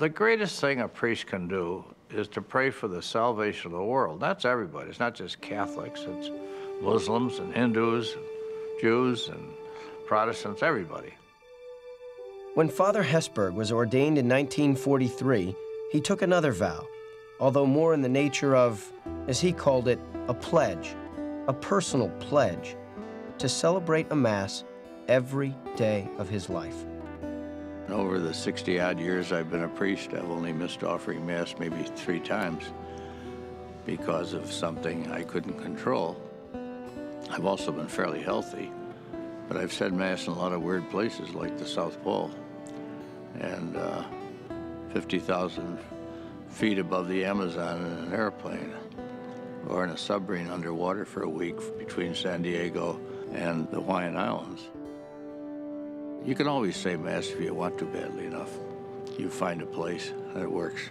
The greatest thing a priest can do is to pray for the salvation of the world. That's everybody. It's not just Catholics, it's Muslims and Hindus, and Jews and Protestants, everybody. When Father Hesburgh was ordained in 1943, he took another vow, although more in the nature of, as he called it, a pledge, a personal pledge, to celebrate a Mass every day of his life. Over the 60 odd years I've been a priest, I've only missed offering Mass maybe three times because of something I couldn't control. I've also been fairly healthy, but I've said Mass in a lot of weird places like the South Pole and uh, 50,000 feet above the Amazon in an airplane or in a submarine underwater for a week between San Diego and the Hawaiian Islands. You can always say Mass if you want to badly enough. You find a place that works.